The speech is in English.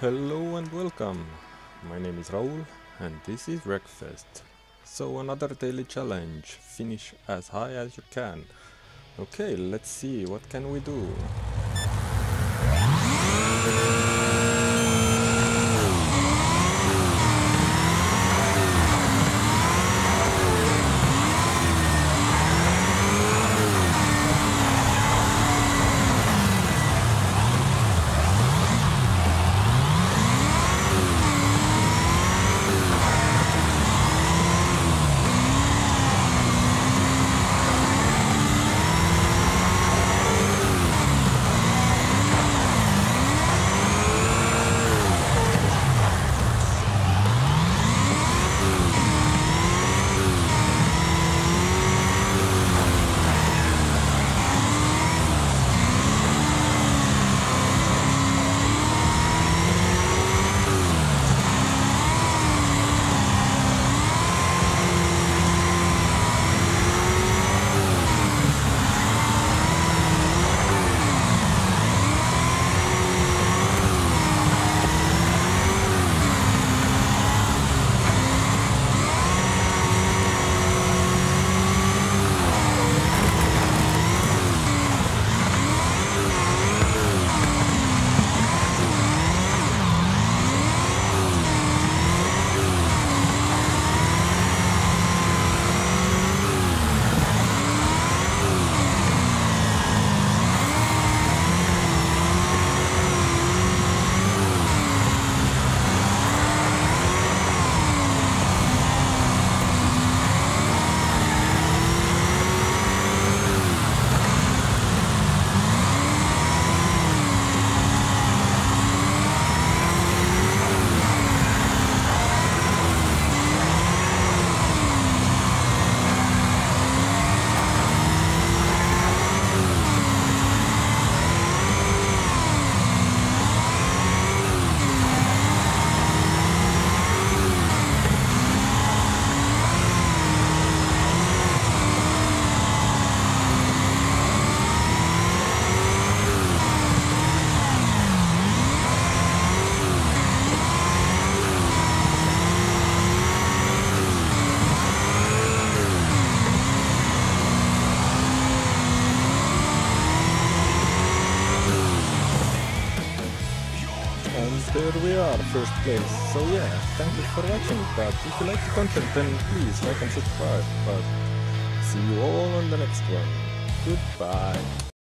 Hello and welcome. My name is Raul and this is Wreckfest. So another daily challenge. Finish as high as you can. Okay, let's see what can we do. And there we are, first place. So yeah, thank you for watching, but if you like the content then please like and subscribe. But see you all on the next one. Goodbye.